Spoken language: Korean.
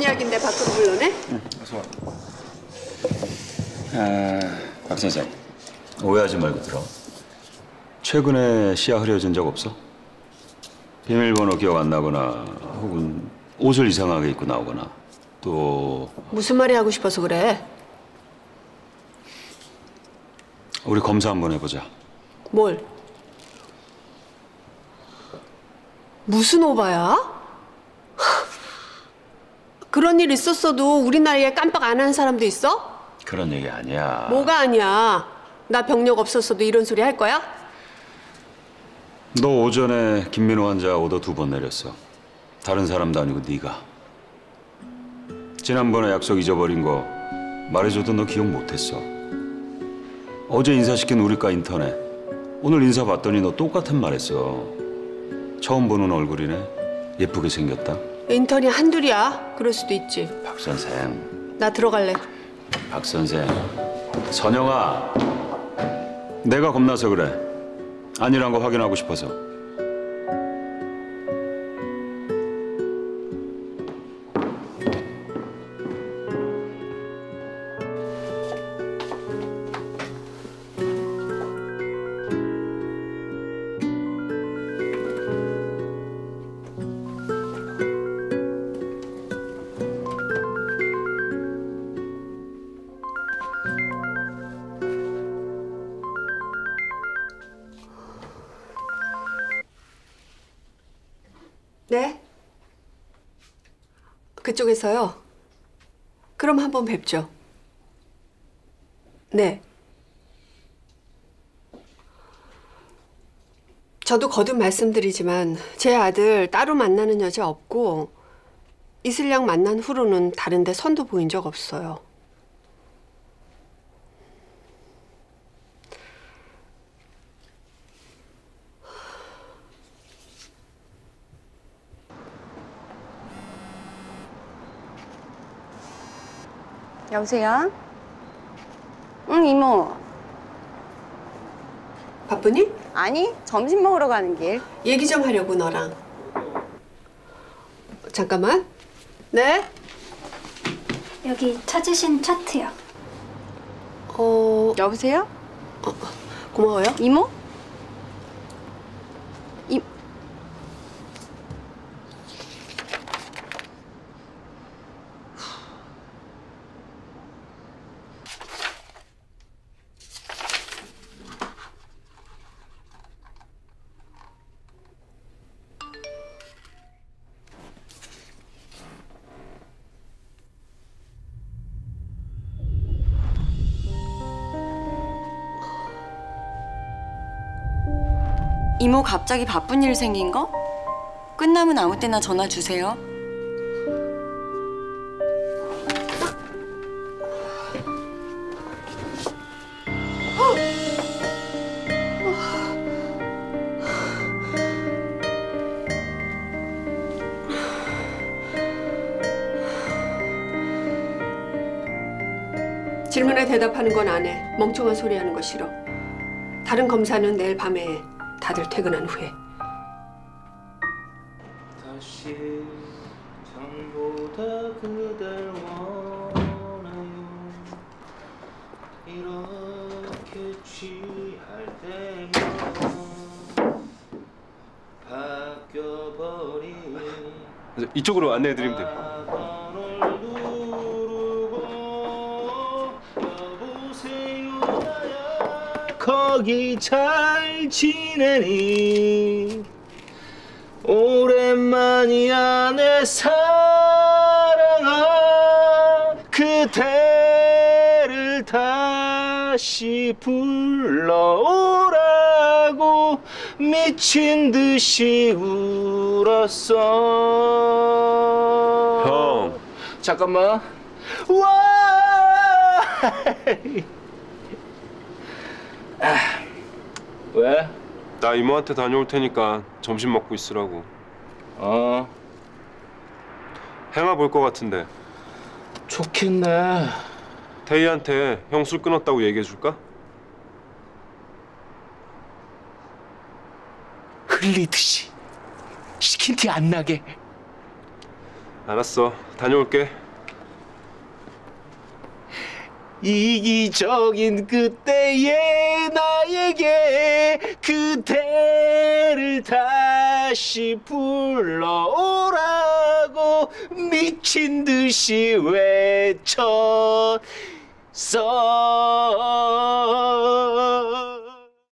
무슨 이야기인데 밖으로 불러내? 어서 와. 아, 박 선생. 오해하지 말고 들어. 최근에 시야 흐려진 적 없어? 비밀번호 기억 안 나거나 혹은 옷을 이상하게 입고 나오거나 또 무슨 말이 하고 싶어서 그래? 우리 검사 한번 해보자. 뭘? 무슨 오바야? 그런 일 있었어도 우리 나이에 깜빡 안 하는 사람도 있어? 그런 얘기 아니야. 뭐가 아니야. 나 병력 없었어도 이런 소리 할 거야? 너 오전에 김민호 환자 오더 두 번 내렸어. 다른 사람도 아니고 네가. 지난번에 약속 잊어버린 거 말해줘도 너 기억 못했어. 어제 인사시킨 우리과 인터넷. 오늘 인사 봤더니 너 똑같은 말했어. 처음 보는 얼굴이네. 예쁘게 생겼다. 인턴이 한둘이야. 그럴 수도 있지. 박 선생. 나 들어갈래. 박 선생. 선영아. 내가 겁나서 그래. 아니란 거 확인하고 싶어서. 그쪽에서요? 그럼 한번 뵙죠. 네. 저도 거듭 말씀드리지만 제 아들 따로 만나는 여자 없고 이슬양 만난 후로는 다른데 선도 보인 적 없어요. 여보세요? 응, 이모. 바쁘니? 아니, 점심 먹으러 가는 길. 얘기 좀 하려고 너랑. 잠깐만. 네? 여기 찾으신 차트요. 어, 여보세요? 고마워요. 이모? 이모 갑자기 바쁜 일 생긴 거? 끝나면 아무 때나 전화 주세요. 질문에 대답하는 건 안 해. 멍청한 소리 하는 거 싫어. 다른 검사는 내일 밤에 해. 다들 퇴근한 후에. 다시 전보다 그댈 원해요 이렇게 취할 때면 바뀌어버린 이쪽으로 안내해 드리면 돼요. 거기 잘 지내니? 오랜만이야 내 사랑아. 그대를 다시 불러오라고 미친 듯이 울었어. 형. 잠깐만. 와 아, 왜? 나 이모한테 다녀올 테니까 점심 먹고 있으라고. 어 행아 볼 것 같은데 좋겠네 태희한테 형 술 끊었다고 얘기해 줄까? 흘리듯이 시킨 티 안 나게 알았어. 다녀올게. 이기적인 그때의 나에게 그대를 다시 불러오라고 미친 듯이 외쳤어